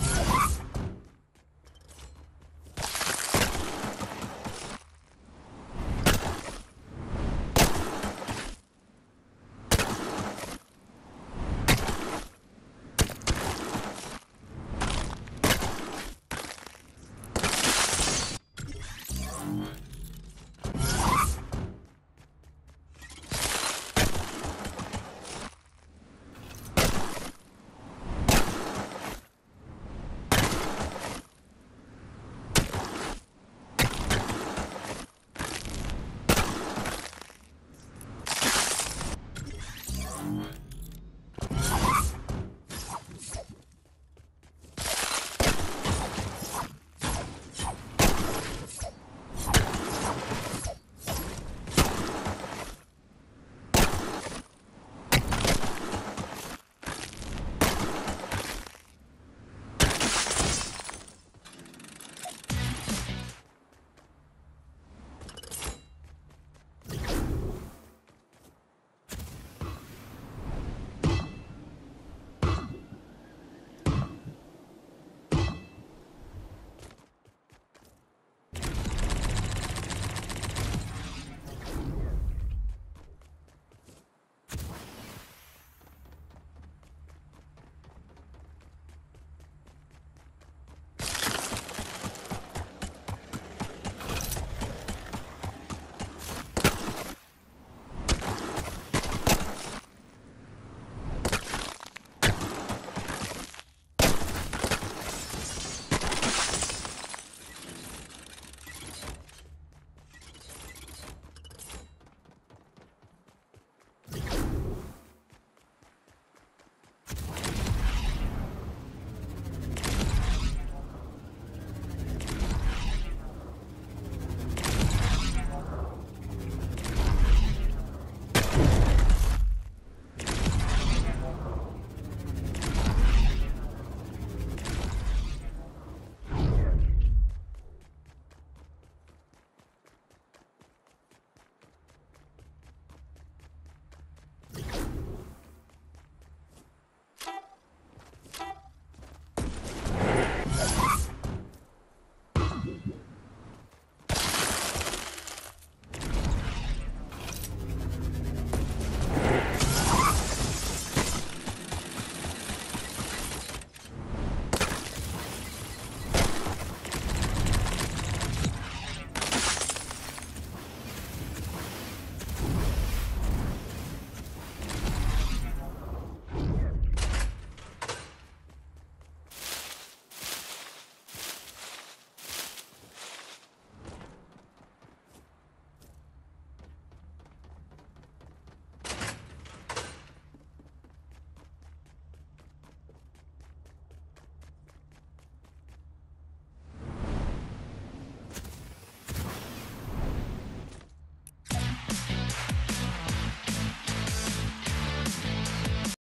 Thanks.